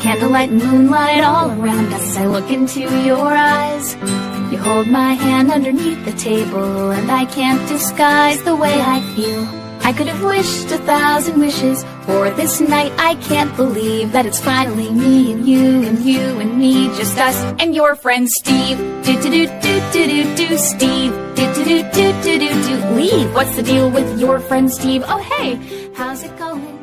Candlelight moonlight all around us. I look into your eyes. You hold my hand underneath the table, and I can't disguise the way I feel. I could have wished a thousand wishes for this night. I can't believe that it's finally me and you and you and me, just us and your friend Steve. Do do do do do do do Steve. Do do do do do do do leave. What's the deal with your friend Steve? Oh hey, how's it going?